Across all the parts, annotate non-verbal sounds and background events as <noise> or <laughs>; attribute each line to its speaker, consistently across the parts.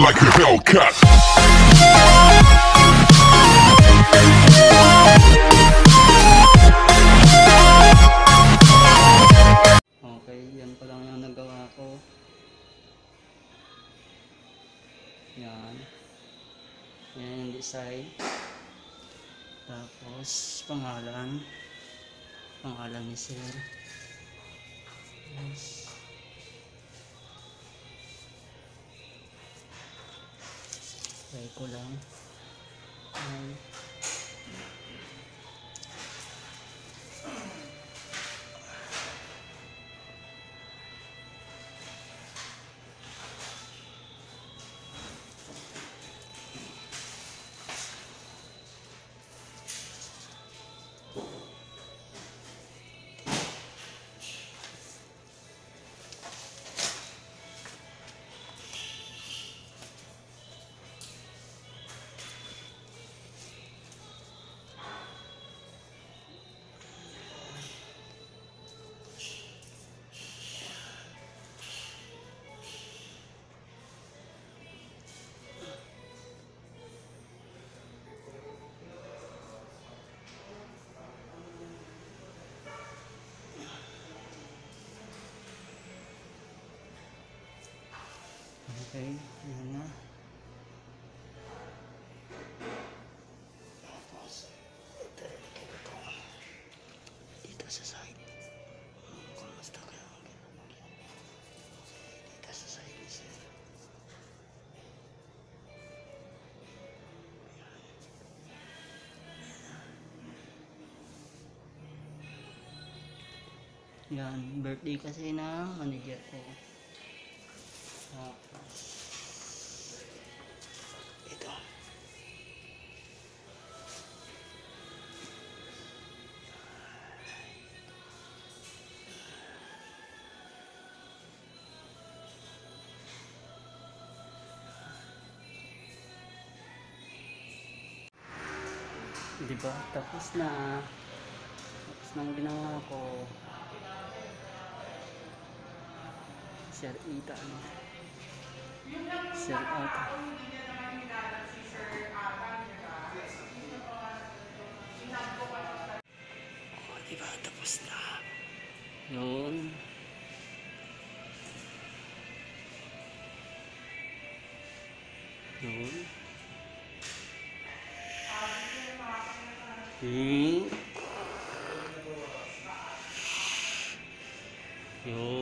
Speaker 1: like a Hellcat.
Speaker 2: Okay, yan pa lang yung nagawa ko. Yan. Yan yung design. Tapos, pangalan. Pangalan ni Sir. Yes. Try ko lang. Yan. Okay, yan na. Tapos, ito, ilagay ko ito. Dito sa side. Kumusta kayo? Dito sa side Sir. Yan, birthday kasi na manager ko. Ito. Diba? Tapos na. Tapos nang ginawa ko. Sir Ita. Ano? Sir Ata. Oh, diba? Tapos na. Yun. Yun. Hmm. Yun.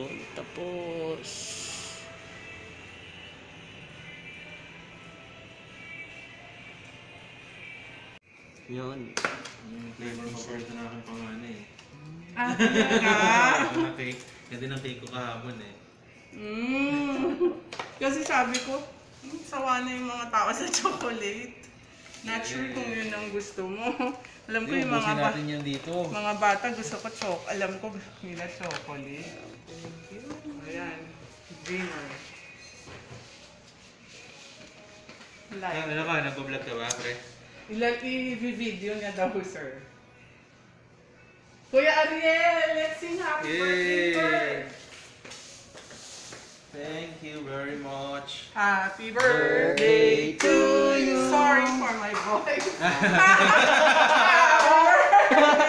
Speaker 2: Yun.
Speaker 3: Yung flavor paborito na aking pangana eh.
Speaker 4: Ah, <laughs> talaga?
Speaker 3: Ako na cake. Ganda ng cake ko kahapon eh.
Speaker 4: Mm. Kasi sabi ko, "Hmm, sawa na yung mga tao sa <laughs> chocolate. Not sure kung yun ang gusto mo. <laughs> Alam ko yung mga,
Speaker 3: Ubusin
Speaker 4: ba-
Speaker 3: natin yan dito.
Speaker 4: mga bata gusto ko choc. Alam ko gusto nila chocolate. Thank you. Ayan. Dreamer.
Speaker 3: Ano,
Speaker 4: Like.
Speaker 3: ano ka? Nag-vlog ka ba, pre?
Speaker 4: I-video niya daw, sir. Kuya Ariel, let's sing happy birthday first.
Speaker 3: Thank you very much.
Speaker 4: Happy birthday to you. Sorry for my voice. <laughs> <laughs>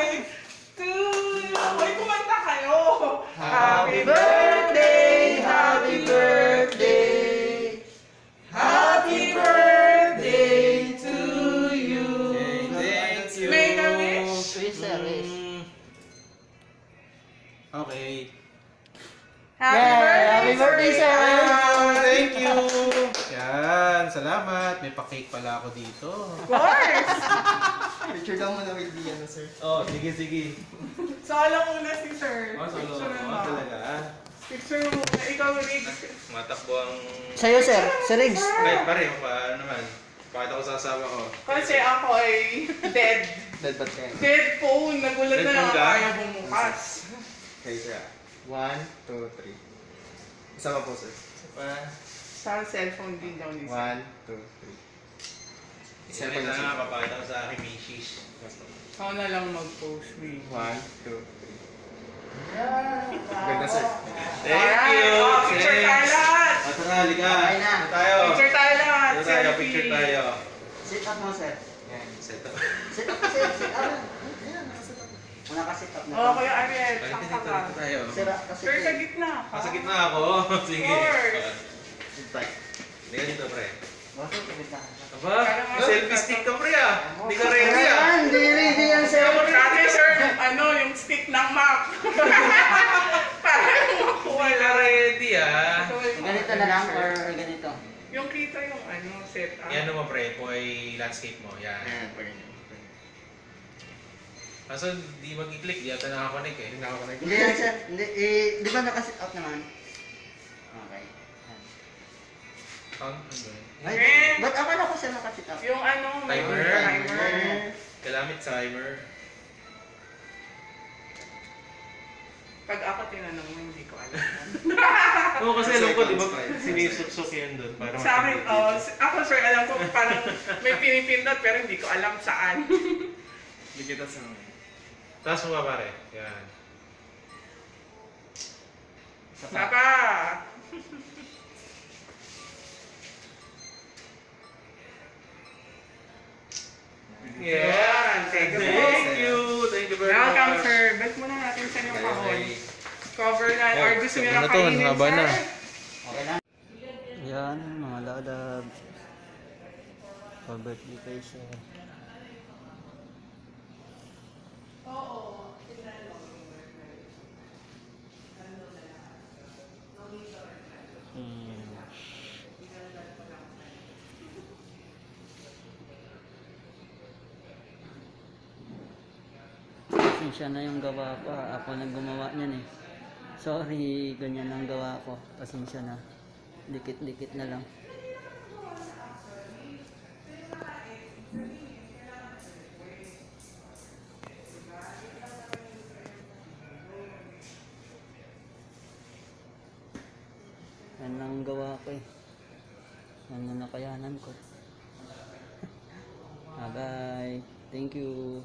Speaker 4: Happy birthday, happy birthday,
Speaker 2: sir.
Speaker 3: Ah, thank you. Yan, salamat. May pa-cake pala ako dito.
Speaker 4: Of course.
Speaker 5: Picture daw mo na with Dian, sir.
Speaker 3: Oh, sige, sige.
Speaker 4: Solo muna si sir.
Speaker 3: Oh, solo.
Speaker 4: Picture
Speaker 3: Oh, talaga.
Speaker 4: Picture mo. Ikaw, Riggs.
Speaker 3: Matakbo ang...
Speaker 2: Sa'yo, sir. Sir Riggs.
Speaker 3: Kahit pare, paano naman? Pakita ko sa asawa ko.
Speaker 4: Kasi ako ay dead.
Speaker 5: Dead bat kayo.
Speaker 4: Dead phone. Nagulat
Speaker 3: Dead
Speaker 4: na lang
Speaker 3: phone
Speaker 4: ako
Speaker 3: ka?
Speaker 4: kaya bumukas.
Speaker 5: Okay, sir. One, two, three. Isa pa po, sir. Isa pa.
Speaker 4: Sa cellphone din daw ni sir.
Speaker 5: One, two, three.
Speaker 3: Isa pa na nga, papakita ko sa aking misis.
Speaker 4: Ikaw na lang mag-post me.
Speaker 5: One, two, three. Ganda, sir.
Speaker 3: Thank you!
Speaker 4: Oh, picture tayo lahat!
Speaker 3: Ah, tara, halika.
Speaker 2: Okay na.
Speaker 3: Ano tayo?
Speaker 4: Picture tayo lahat!
Speaker 3: tayo,
Speaker 4: Selfie.
Speaker 3: picture tayo.
Speaker 2: Sit up mo, sir.
Speaker 5: Yan.
Speaker 3: Set up.
Speaker 2: Sit up kasi, sit up. Ka up na.
Speaker 4: Oo, Kuya Ariel, ka.
Speaker 3: dito tayo.
Speaker 2: Sira kasi.
Speaker 4: Sir, sa gitna ka.
Speaker 3: Ah, sa gitna ako. <laughs> Sige.
Speaker 4: course.
Speaker 5: Sit tight.
Speaker 3: Hindi ka dito, pre.
Speaker 2: Boss, sa gitna.
Speaker 3: Aba, selfie stick ka, pre ah. Hindi ka ready ah.
Speaker 2: Ayan, Hindi ready yan, sir.
Speaker 4: Dati, sir, ano, yung stick ng map. <laughs> Para makuha
Speaker 3: Hindi ka
Speaker 4: lang.
Speaker 3: ready ah.
Speaker 2: Ganito na lang or ganito?
Speaker 4: Yung kita yung ano, set up.
Speaker 3: Yan mo, pre. Po ay landscape mo. Yan.
Speaker 5: Ayan, ganyan.
Speaker 3: Kaso di mag-i-click, di ata nakakonek eh. Hindi nakakonek.
Speaker 2: Hindi yan, sir. Hindi, eh, di ba naka-sit up naman? Okay.
Speaker 3: Count, ano ba yun?
Speaker 2: Ay,
Speaker 4: Eh.
Speaker 2: ba't akala ko siya naka-sit up?
Speaker 4: Yung ano, may
Speaker 3: Timer.
Speaker 4: timer.
Speaker 3: Kalamit timer.
Speaker 4: Pag ako tinanong mo, hindi ko alam. <laughs>
Speaker 3: Oo, kasi alam ko, di ba, sinisuksok yan doon. Para
Speaker 4: Sa akin, oh, s- ako sir, alam ko parang may pinipindot pero hindi ko alam saan.
Speaker 5: Hindi kita sa mga.
Speaker 3: Taas mo ba, pare? Yan.
Speaker 4: Saka, Yan, thank you.
Speaker 3: Thank you. Thank you very much.
Speaker 4: welcome sir. Bet muna natin sa yung kahon. Cover na, or gusto nyo na kainin
Speaker 3: Haba na.
Speaker 4: sir?
Speaker 2: Okay lang. Yan, mga ladab. For birthday kay sir. Hmm. Pasensya na yung gawa ko. Ako nang gumawa niyan eh. Sorry, ganyan ang gawa ko. Pasensya na. Dikit-dikit na lang. Yan ang gawa ko eh. Yan ang nakayanan ko. <laughs> ah, bye. Thank you.